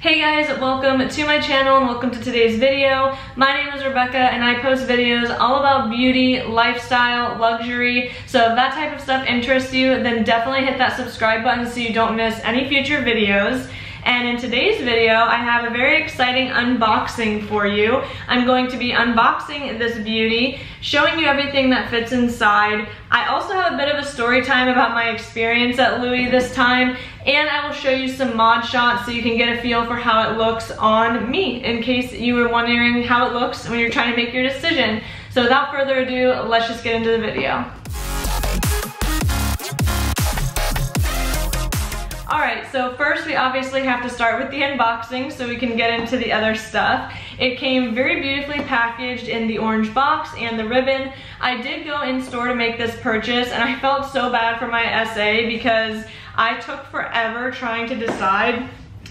Hey guys, welcome to my channel and welcome to today's video. My name is Rebecca and I post videos all about beauty, lifestyle, luxury. So if that type of stuff interests you, then definitely hit that subscribe button so you don't miss any future videos. And in today's video, I have a very exciting unboxing for you. I'm going to be unboxing this beauty, showing you everything that fits inside. I also have a bit of a story time about my experience at Louis this time, and I will show you some mod shots so you can get a feel for how it looks on me, in case you were wondering how it looks when you're trying to make your decision. So without further ado, let's just get into the video. All right, so first we obviously have to start with the unboxing so we can get into the other stuff. It came very beautifully packaged in the orange box and the ribbon. I did go in store to make this purchase and I felt so bad for my SA because I took forever trying to decide.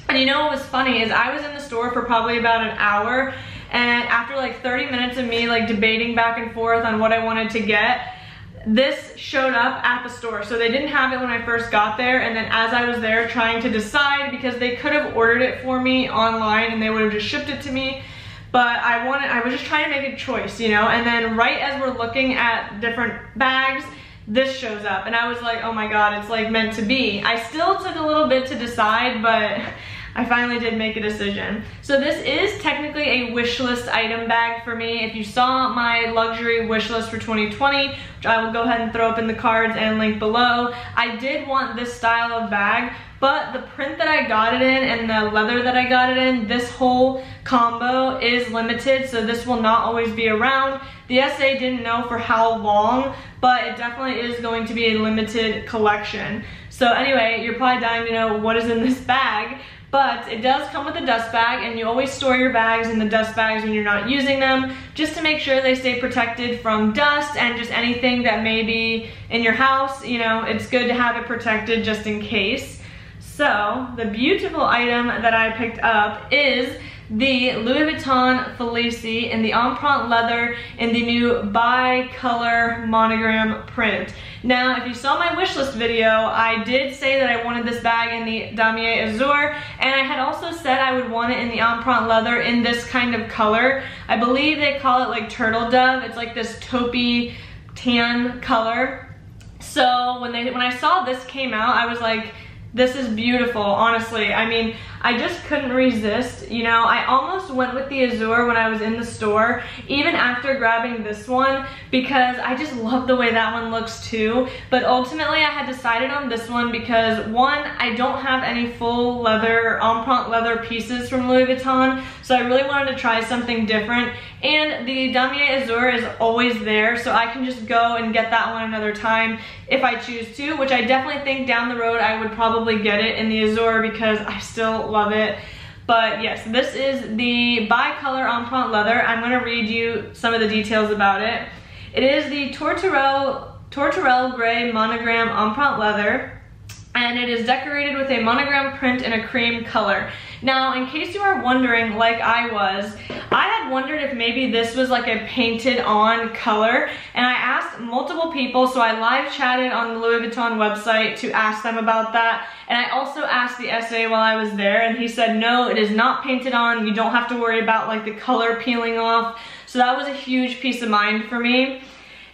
And you know what was funny is I was in the store for probably about an hour and after like 30 minutes of me like debating back and forth on what I wanted to get, this showed up at the store. So they didn't have it when I first got there. And then as I was there trying to decide, because they could have ordered it for me online and they would have just shipped it to me. But I wanted, I was just trying to make a choice, you know? And then right as we're looking at different bags, this shows up. And I was like, oh my God, it's like meant to be. I still took a little bit to decide, but I finally did make a decision. So this is technically a wish list item bag for me. If you saw my luxury wish list for 2020, which I will go ahead and throw up in the cards and link below, I did want this style of bag, but the print that I got it in and the leather that I got it in, this whole combo is limited, so this will not always be around. The SA didn't know for how long, but it definitely is going to be a limited collection. So anyway, you're probably dying to know what is in this bag. But it does come with a dust bag and you always store your bags in the dust bags when you're not using them just to make sure they stay protected from dust and just anything that may be in your house. You know, it's good to have it protected just in case. So the beautiful item that I picked up is the Louis Vuitton Felicie in the Empreinte leather in the new bi-color monogram print. Now, if you saw my wishlist video, I did say that I wanted this bag in the Damier Azur, and I had also said I would want it in the Empreinte leather in this kind of color. I believe they call it like turtle dove. It's like this taupey tan color. So when they when I saw this came out, I was like, this is beautiful, honestly. I mean, I just couldn't resist. You know, I almost went with the Azur when I was in the store, even after grabbing this one, because I just love the way that one looks too. But ultimately, I had decided on this one because one, I don't have any full leather, empreinte leather pieces from Louis Vuitton, so I really wanted to try something different. And the Damier Azur is always there, so I can just go and get that one another time if I choose to, which I definitely think down the road I would probably get it in the Azur because I still love it. But yes, this is the bi-color leather. I'm gonna read you some of the details about it. It is the Tourterelle, Tourterelle Gray Monogram Empreinte Leather and it is decorated with a monogram print in a cream color. Now, in case you are wondering, like I was, I had wondered if maybe this was like a painted on color, and I asked multiple people, so I live chatted on the Louis Vuitton website to ask them about that, and I also asked the SA while I was there, and he said, no, it is not painted on, you don't have to worry about like the color peeling off, so that was a huge peace of mind for me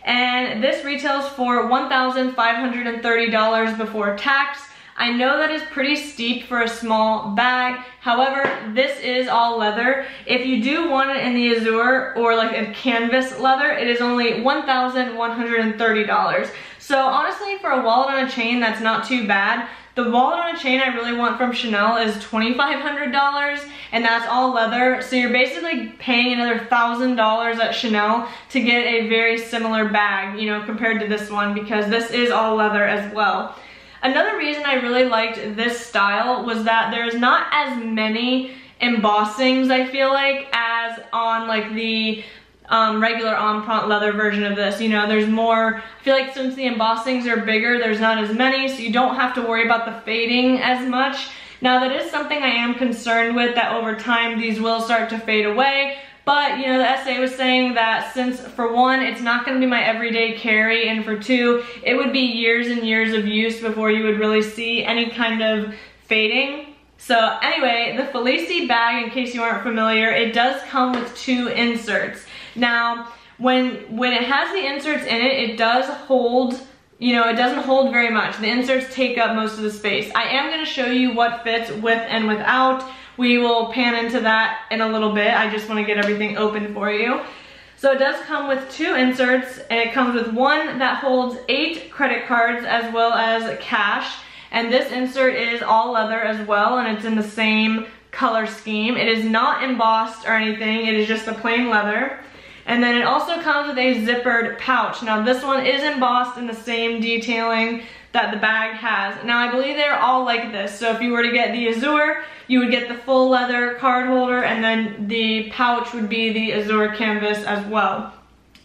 and this retails for $1,530 before tax. I know that is pretty steep for a small bag. However, this is all leather. If you do want it in the Azur or like a canvas leather, it is only $1,130. So honestly, for a wallet on a chain, that's not too bad. The wallet on a chain I really want from Chanel is $2,500 and that's all leather. So you're basically paying another $1,000 at Chanel to get a very similar bag, you know, compared to this one because this is all leather as well. Another reason I really liked this style was that there's not as many embossings I feel like as on like the um, regular empreinte leather version of this. You know, there's more, I feel like since the embossings are bigger, there's not as many, so you don't have to worry about the fading as much. Now that is something I am concerned with that over time these will start to fade away, but, you know, the SA was saying that since, for one, it's not going to be my everyday carry, and for two, it would be years and years of use before you would really see any kind of fading. So anyway, the Felicie bag, in case you aren't familiar, it does come with two inserts. Now, when, when it has the inserts in it, it does hold you know, it doesn't hold very much. The inserts take up most of the space. I am gonna show you what fits with and without. We will pan into that in a little bit. I just wanna get everything open for you. So it does come with two inserts and it comes with one that holds eight credit cards as well as cash. And this insert is all leather as well and it's in the same color scheme. It is not embossed or anything, it is just a plain leather. And then it also comes with a zippered pouch. Now this one is embossed in the same detailing that the bag has. Now I believe they're all like this. So if you were to get the Azur, you would get the full leather card holder and then the pouch would be the Azur canvas as well.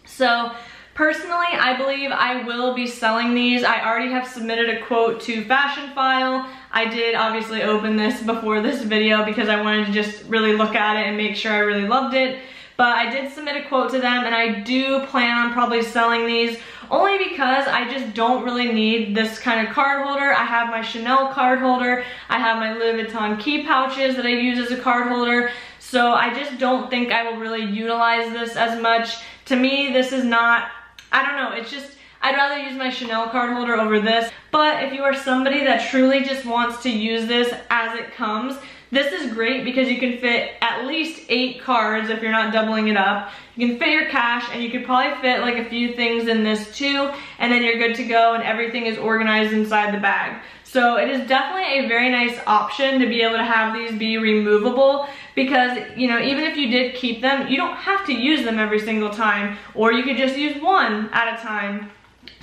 So Personally, I believe I will be selling these. I already have submitted a quote to Fashionphile. I did obviously open this before this video because I wanted to just really look at it and make sure I really loved it. But I did submit a quote to them and I do plan on probably selling these only because I just don't really need this kind of card holder. I have my Chanel card holder. I have my Louis Vuitton key pouches that I use as a card holder. So I just don't think I will really utilize this as much. To me, this is not, I don't know, it's just, I'd rather use my Chanel card holder over this. But if you are somebody that truly just wants to use this as it comes, this is great because you can fit at least eight cards if you're not doubling it up. You can fit your cash and you could probably fit like a few things in this too and then you're good to go and everything is organized inside the bag. So it is definitely a very nice option to be able to have these be removable because, you know, even if you did keep them, you don't have to use them every single time or you could just use one at a time.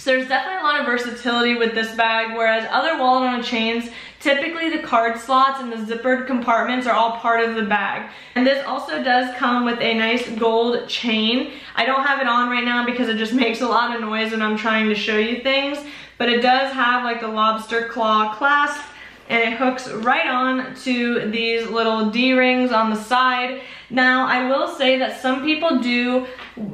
So there's definitely a lot of versatility with this bag, whereas other wallet on chains, typically the card slots and the zippered compartments are all part of the bag. And this also does come with a nice gold chain. I don't have it on right now because it just makes a lot of noise when I'm trying to show you things, but it does have like the lobster claw clasp and it hooks right on to these little D-rings on the side. Now, I will say that some people do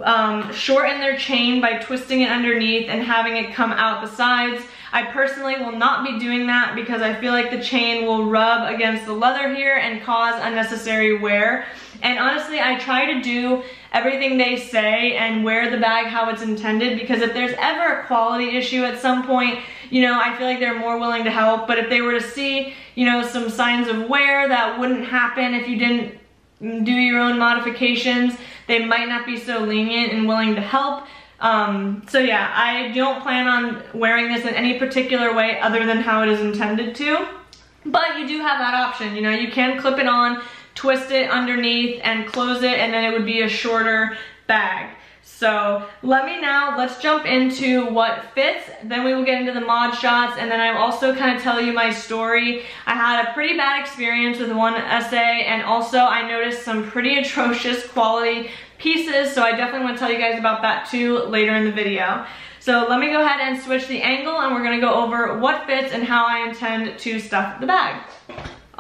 um, shorten their chain by twisting it underneath and having it come out the sides. I personally will not be doing that because I feel like the chain will rub against the leather here and cause unnecessary wear. And honestly, I try to do everything they say and wear the bag how it's intended because if there's ever a quality issue at some point, you know, I feel like they're more willing to help. But if they were to see, you know, some signs of wear that wouldn't happen if you didn't do your own modifications, they might not be so lenient and willing to help. Um, so yeah, I don't plan on wearing this in any particular way other than how it is intended to. But you do have that option, you know, you can clip it on, twist it underneath and close it and then it would be a shorter bag. So let me now, let's jump into what fits, then we will get into the mod shots, and then I'll also kind of tell you my story. I had a pretty bad experience with one SA, and also I noticed some pretty atrocious quality pieces, so I definitely want to tell you guys about that too later in the video. So let me go ahead and switch the angle, and we're going to go over what fits and how I intend to stuff the bag.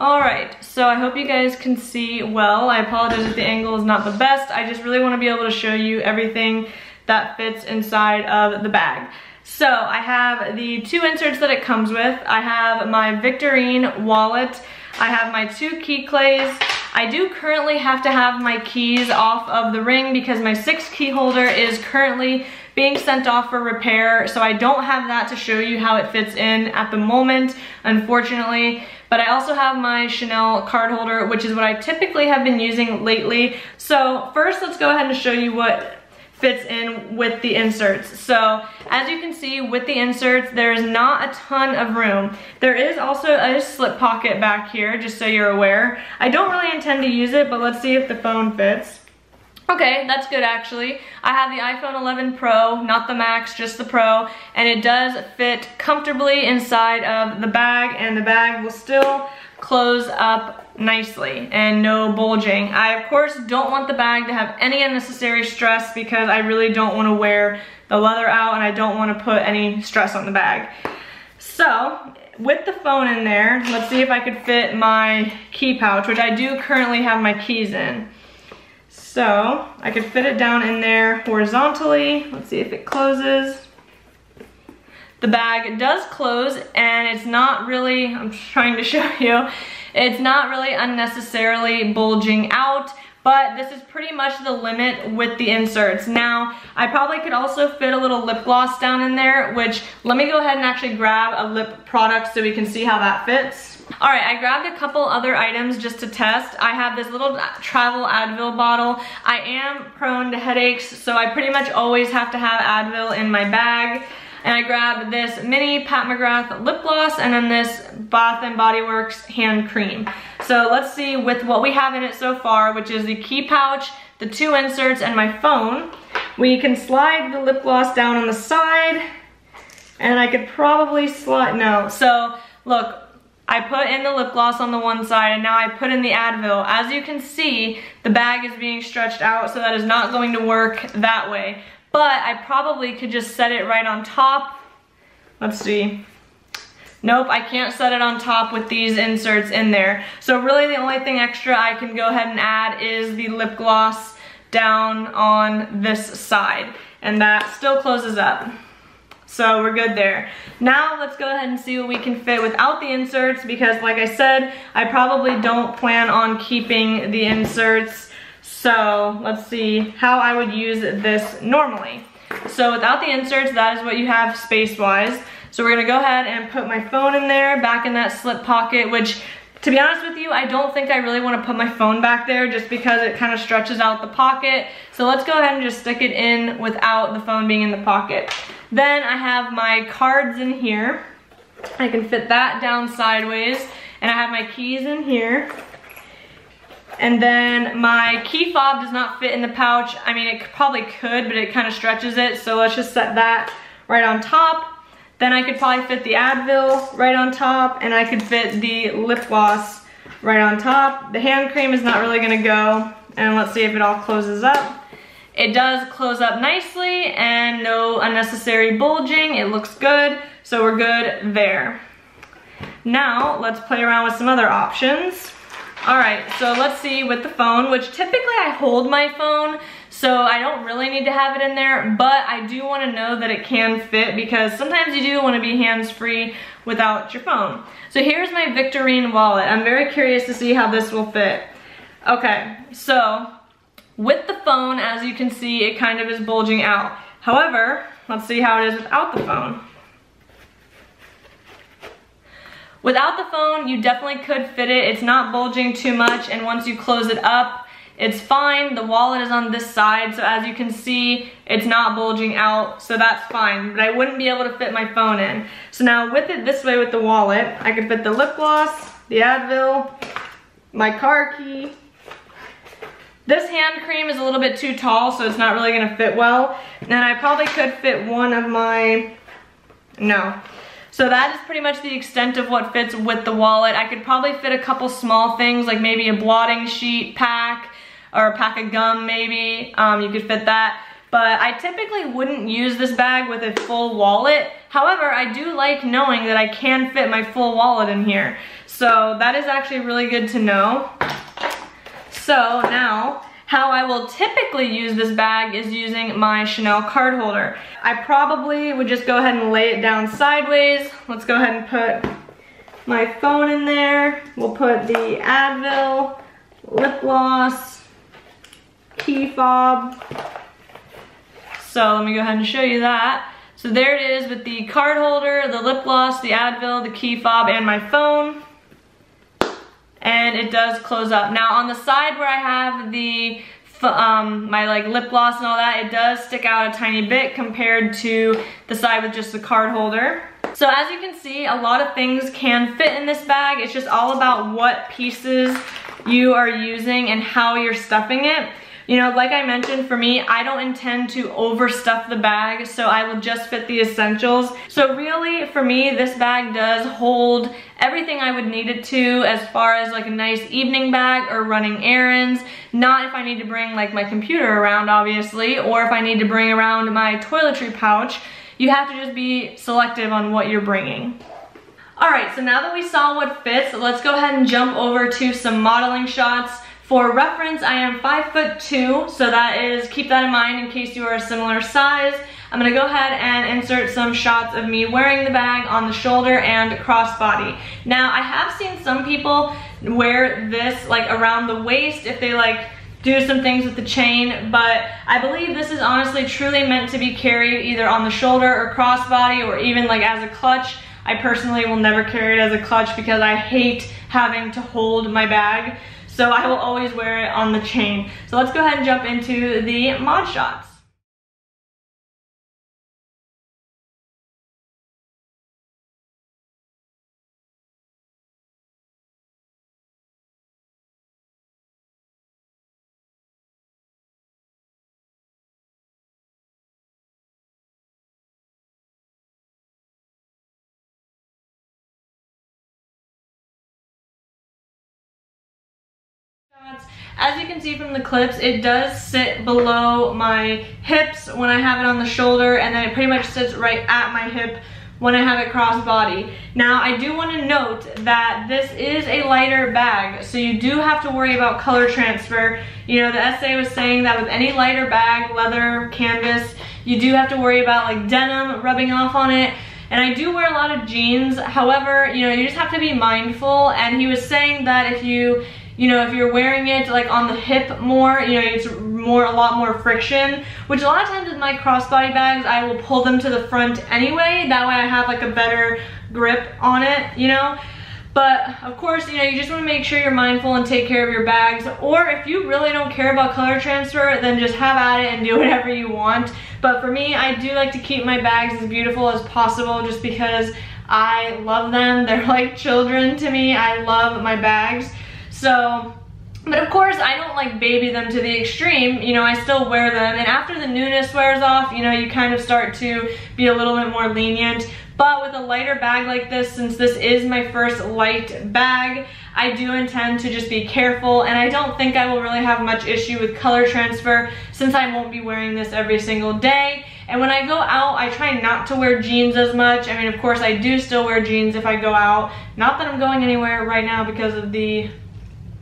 Alright, so I hope you guys can see well. I apologize if the angle is not the best. I just really want to be able to show you everything that fits inside of the bag. So I have the two inserts that it comes with. I have my Victorine wallet. I have my two key Clés. I do currently have to have my keys off of the ring because my six key holder is currently being sent off for repair. So I don't have that to show you how it fits in at the moment, unfortunately. But I also have my Chanel card holder, which is what I typically have been using lately. So first, let's go ahead and show you what fits in with the inserts. So as you can see with the inserts, there is not a ton of room. There is also a slip pocket back here, just so you're aware. I don't really intend to use it, but let's see if the phone fits. Okay, that's good actually. I have the iPhone 11 Pro, not the Max, just the Pro, and it does fit comfortably inside of the bag, and the bag will still close up nicely and no bulging. I of course don't want the bag to have any unnecessary stress because I really don't want to wear the leather out and I don't want to put any stress on the bag. So with the phone in there, let's see if I could fit my key pouch, which I do currently have my keys in. So I could fit it down in there horizontally. Let's see if it closes. The bag does close and it's not really, I'm trying to show you, It's not really unnecessarily bulging out but this is pretty much the limit with the inserts. Now, I probably could also fit a little lip gloss down in there, which let me go ahead and actually grab a lip product so we can see how that fits. All right, I grabbed a couple other items just to test. I have this little travel Advil bottle. I am prone to headaches, so I pretty much always have to have Advil in my bag. And I grabbed this mini Pat McGrath lip gloss and then this Bath & Body Works hand cream. So let's see with what we have in it so far, which is the key pouch, the two inserts, and my phone. We can slide the lip gloss down on the side, and I could probably slide, no. So look, I put in the lip gloss on the one side and now I put in the Advil. As you can see, the bag is being stretched out so that is not going to work that way but I probably could just set it right on top. Let's see. Nope, I can't set it on top with these inserts in there. So really the only thing extra I can go ahead and add is the lip gloss down on this side. And that still closes up. So we're good there. Now let's go ahead and see what we can fit without the inserts because like I said, I probably don't plan on keeping the inserts so let's see how I would use this normally. So without the inserts, that is what you have space-wise. So we're gonna go ahead and put my phone in there, back in that slip pocket, which to be honest with you, I don't think I really wanna put my phone back there just because it kind of stretches out the pocket. So let's go ahead and just stick it in without the phone being in the pocket. Then I have my cards in here. I can fit that down sideways. And I have my keys in here. And then my key fob does not fit in the pouch. I mean, it probably could, but it kind of stretches it. So let's just set that right on top. Then I could probably fit the Advil right on top and I could fit the lip gloss right on top. The hand cream is not really gonna go. And let's see if it all closes up. It does close up nicely and no unnecessary bulging. It looks good, so we're good there. Now, let's play around with some other options. All right, so let's see with the phone, which typically I hold my phone, so I don't really need to have it in there, but I do wanna know that it can fit because sometimes you do wanna be hands-free without your phone. So here's my Victorine wallet. I'm very curious to see how this will fit. Okay, so with the phone, as you can see, it kind of is bulging out. However, let's see how it is without the phone. Without the phone, you definitely could fit it. It's not bulging too much, and once you close it up, it's fine. The wallet is on this side, so as you can see, it's not bulging out, so that's fine. But I wouldn't be able to fit my phone in. So now with it this way with the wallet, I could fit the lip gloss, the Advil, my car key. This hand cream is a little bit too tall, so it's not really gonna fit well. And I probably could fit one of my, no, so that is pretty much the extent of what fits with the wallet. I could probably fit a couple small things like maybe a blotting sheet pack or a pack of gum maybe. Um, you could fit that. But I typically wouldn't use this bag with a full wallet. However, I do like knowing that I can fit my full wallet in here. So that is actually really good to know. So now how I will typically use this bag is using my Chanel card holder. I probably would just go ahead and lay it down sideways. Let's go ahead and put my phone in there. We'll put the Advil, lip gloss, key fob. So let me go ahead and show you that. So there it is with the card holder, the lip gloss, the Advil, the key fob, and my phone and it does close up. Now on the side where I have the um, my like lip gloss and all that, it does stick out a tiny bit compared to the side with just the card holder. So as you can see, a lot of things can fit in this bag. It's just all about what pieces you are using and how you're stuffing it. You know, like I mentioned, for me, I don't intend to overstuff the bag, so I will just fit the essentials. So really, for me, this bag does hold everything I would need it to as far as like a nice evening bag or running errands. Not if I need to bring like my computer around, obviously, or if I need to bring around my toiletry pouch. You have to just be selective on what you're bringing. All right, so now that we saw what fits, let's go ahead and jump over to some modeling shots. For reference, I am five foot two, so that is, keep that in mind in case you are a similar size. I'm gonna go ahead and insert some shots of me wearing the bag on the shoulder and crossbody. Now, I have seen some people wear this like around the waist if they like do some things with the chain, but I believe this is honestly truly meant to be carried either on the shoulder or crossbody or even like as a clutch. I personally will never carry it as a clutch because I hate having to hold my bag. So I will always wear it on the chain. So let's go ahead and jump into the mod shots. As you can see from the clips, it does sit below my hips when I have it on the shoulder and then it pretty much sits right at my hip when I have it crossbody. Now, I do want to note that this is a lighter bag, so you do have to worry about color transfer. You know, the SA was saying that with any lighter bag, leather, canvas, you do have to worry about like denim rubbing off on it. And I do wear a lot of jeans. However, you know, you just have to be mindful. And he was saying that if you you know, if you're wearing it like on the hip more, you know, it's more, a lot more friction, which a lot of times with my crossbody bags, I will pull them to the front anyway. That way I have like a better grip on it, you know? But of course, you know, you just wanna make sure you're mindful and take care of your bags. Or if you really don't care about color transfer, then just have at it and do whatever you want. But for me, I do like to keep my bags as beautiful as possible just because I love them. They're like children to me. I love my bags. So, but of course I don't like baby them to the extreme, you know, I still wear them and after the newness wears off, you know, you kind of start to be a little bit more lenient. But with a lighter bag like this, since this is my first light bag, I do intend to just be careful and I don't think I will really have much issue with color transfer since I won't be wearing this every single day. And when I go out, I try not to wear jeans as much. I mean, of course, I do still wear jeans if I go out. Not that I'm going anywhere right now because of the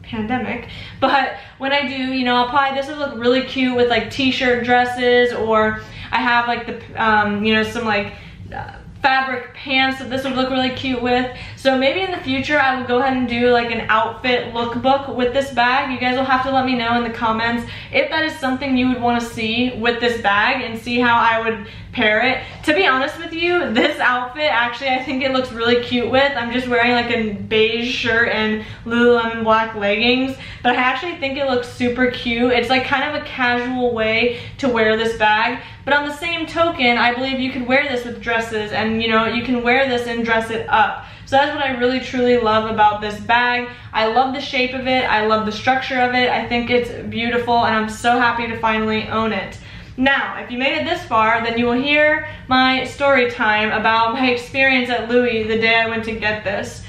pandemic. But when I do, you know, I'll probably, this would look really cute with like t-shirt dresses or I have like the, um, you know, some like uh, fabric pants that this would look really cute with. So maybe in the future I will go ahead and do like an outfit lookbook with this bag. You guys will have to let me know in the comments if that is something you would want to see with this bag and see how I would To be honest with you, this outfit actually I think it looks really cute with. I'm just wearing like a beige shirt and Lululemon black leggings, but I actually think it looks super cute. It's like kind of a casual way to wear this bag. But on the same token, I believe you could wear this with dresses and you know, you can wear this and dress it up. So that's what I really truly love about this bag. I love the shape of it. I love the structure of it. I think it's beautiful and I'm so happy to finally own it. Now, if you made it this far, then you will hear my story time about my experience at Louis the day I went to get this.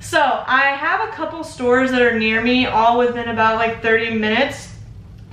So, I have a couple stores that are near me, all within about like 30 minutes.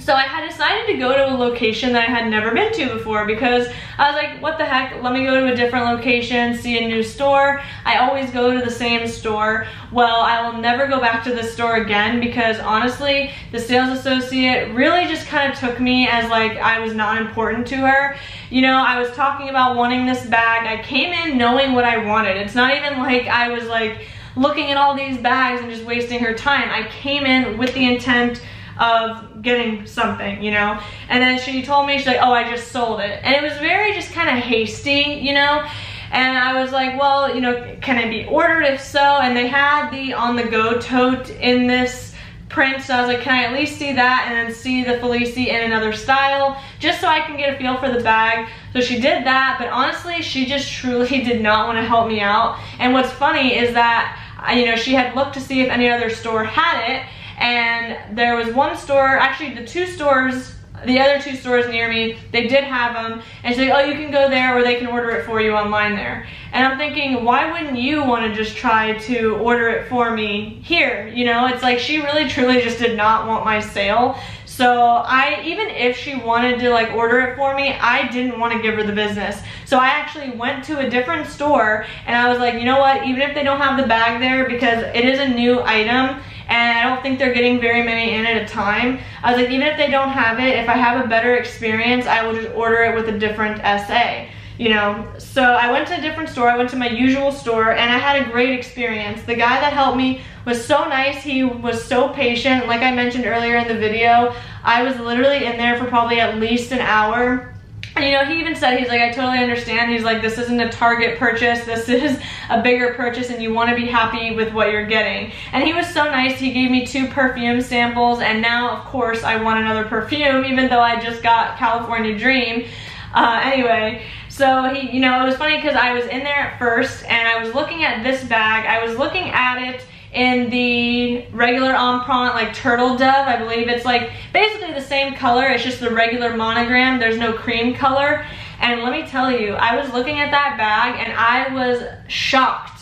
So I had decided to go to a location that I had never been to before because I was like, what the heck, let me go to a different location, see a new store. I always go to the same store. Well, I will never go back to this store again because honestly, the sales associate really just kind of took me as like I was not important to her. You know, I was talking about wanting this bag. I came in knowing what I wanted. It's not even like I was like looking at all these bags and just wasting her time. I came in with the intent of getting something, you know? And then she told me, she's like, oh, I just sold it. And it was very just kind of hasty, you know? And I was like, well, you know, can it be ordered? If so, and they had the on-the-go tote in this print, so I was like, can I at least see that and then see the Felicie in another style, just so I can get a feel for the bag. So she did that, but honestly, she just truly did not want to help me out. And what's funny is that, you know, she had looked to see if any other store had it, and there was one store, actually the two stores, the other two stores near me, they did have them, and she's like, oh, you can go there or they can order it for you online there. And I'm thinking, why wouldn't you want to just try to order it for me here? You know, it's like she really truly just did not want my sale. So I, even if she wanted to like order it for me, I didn't want to give her the business. So I actually went to a different store and I was like, you know what, even if they don't have the bag there because it is a new item, and I don't think they're getting very many in at a time. I was like, even if they don't have it, if I have a better experience, I will just order it with a different SA you know so i went to a different store i went to my usual store and i had a great experience the guy that helped me was so nice. He was so patient. Like I mentioned earlier in the video, I was literally in there for probably at least an hour you know, he even said, he's like, I totally understand. He's like, this isn't a Target purchase. This is a bigger purchase and you want to be happy with what you're getting. And he was so nice. He gave me two perfume samples and now, of course, I want another perfume even though I just got California Dream. Uh, anyway, so he, you know, it was funny because I was in there at first and I was looking at this bag. I was looking at it in the regular Empreinte, like Turtle Dove. I believe it's like basically the same color. It's just the regular monogram. There's no cream color. And let me tell you, I was looking at that bag and I was shocked,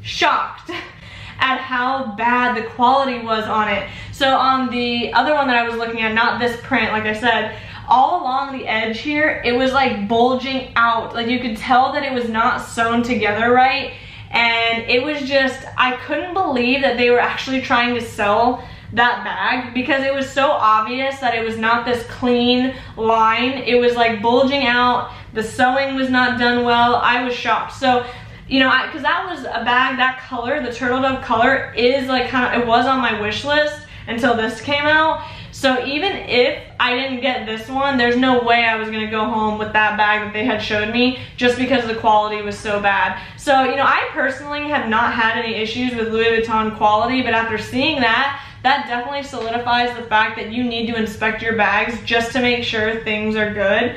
shocked at how bad the quality was on it. So on the other one that I was looking at, not this print, like I said, all along the edge here, it was like bulging out. Like you could tell that it was not sewn together right and it was just, I couldn't believe that they were actually trying to sell that bag because it was so obvious that it was not this clean line. It was like bulging out. The sewing was not done well. I was shocked. So, you know, I because that was a bag, that color, the turtle dove color is like kind of, it was on my wish list until this came out. So even if I didn't get this one, there's no way I was gonna go home with that bag that they had showed me just because the quality was so bad. So, you know, I personally have not had any issues with Louis Vuitton quality, but after seeing that, that definitely solidifies the fact that you need to inspect your bags just to make sure things are good.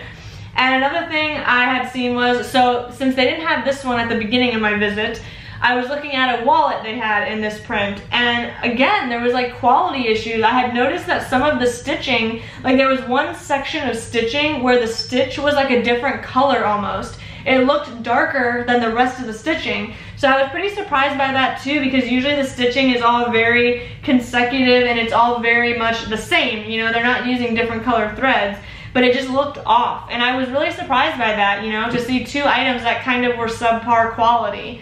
And another thing I had seen was, so since they didn't have this one at the beginning of my visit, I was looking at a wallet they had in this print and again there was like quality issues. I had noticed that some of the stitching, like there was one section of stitching where the stitch was like a different color almost. It looked darker than the rest of the stitching. So I was pretty surprised by that too because usually the stitching is all very consecutive and it's all very much the same. You know, they're not using different color threads but it just looked off. And I was really surprised by that, you know, to see two items that kind of were subpar quality.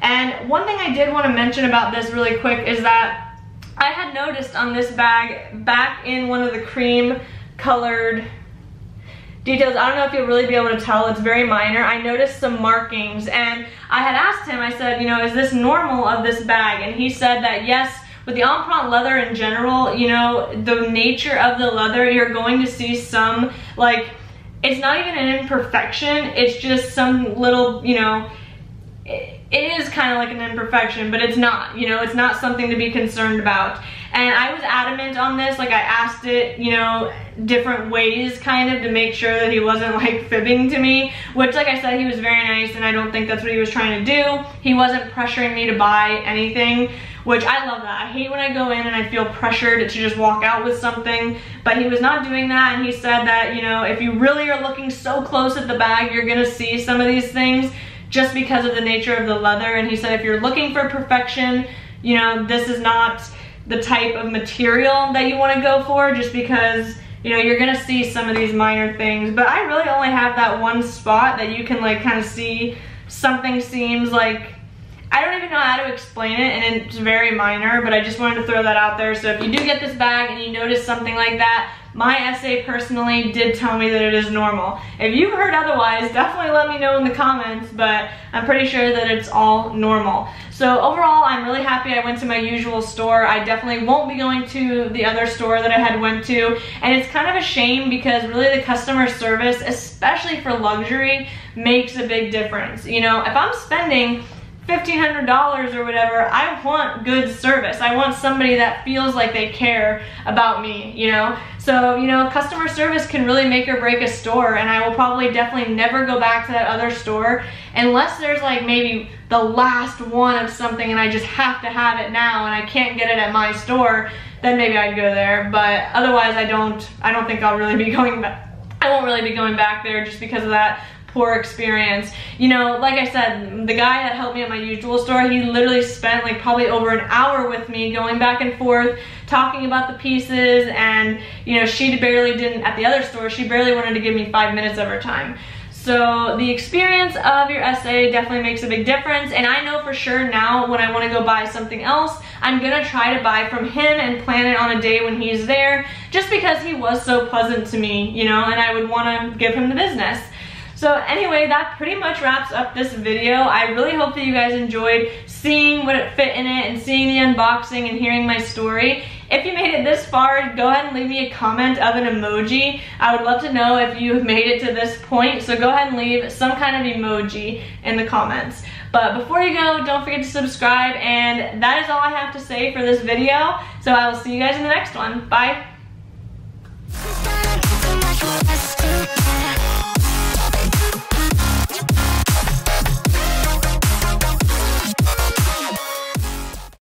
And one thing I did want to mention about this really quick is that I had noticed on this bag, back in one of the cream colored details. I don't know if you'll really be able to tell. It's very minor. I noticed some markings and I had asked him, I said, you know, is this normal of this bag? And he said that yes, with the Empreinte leather in general, you know, the nature of the leather, you're going to see some, like, it's not even an imperfection. It's just some little, you know, it, it is kind of like an imperfection, but it's not, you know, it's not something to be concerned about. And I was adamant on this, like I asked it, you know, different ways kind of to make sure that he wasn't like fibbing to me, which like I said, he was very nice and I don't think that's what he was trying to do. He wasn't pressuring me to buy anything, which I love that. I hate when I go in and I feel pressured to just walk out with something, but he was not doing that and he said that, you know, if you really are looking so close at the bag, you're gonna see some of these things just because of the nature of the leather. And he said, if you're looking for perfection, you know, this is not the type of material that you wanna go for just because you know, you're gonna see some of these minor things, but I really only have that one spot that you can like kind of see something seems like, I don't even know how to explain it and it's very minor, but I just wanted to throw that out there. So if you do get this bag and you notice something like that, my SA personally did tell me that it is normal. If you've heard otherwise, definitely let me know in the comments, but I'm pretty sure that it's all normal. So overall, I'm really happy I went to my usual store. I definitely won't be going to the other store that I had went to, and it's kind of a shame because really the customer service, especially for luxury, makes a big difference. You know, if I'm spending $1,500 or whatever, I want good service. I want somebody that feels like they care about me, you know? So, you know, customer service can really make or break a store and I will probably definitely never go back to that other store unless there's like maybe the last one of something and I just have to have it now and I can't get it at my store, then maybe I'd go there. But otherwise I don't, I don't think I'll really be going back. I won't really be going back there just because of that poor experience. You know, like I said, the guy that helped me at my usual store, he literally spent like probably over an hour with me going back and forth, talking about the pieces, and you know, she barely didn't, at the other store, she barely wanted to give me five minutes of her time. So the experience of your SA definitely makes a big difference. And I know for sure now when I want to go buy something else, I'm going to try to buy from him and plan it on a day when he's there just because he was so pleasant to me, you know, and I would want to give him the business. So anyway, that pretty much wraps up this video. I really hope that you guys enjoyed seeing what it fit in it and seeing the unboxing and hearing my story. If you made it this far, go ahead and leave me a comment of an emoji. I would love to know if you have made it to this point, so go ahead and leave some kind of emoji in the comments. But before you go, don't forget to subscribe, and that is all I have to say for this video. So I will see you guys in the next one. Bye.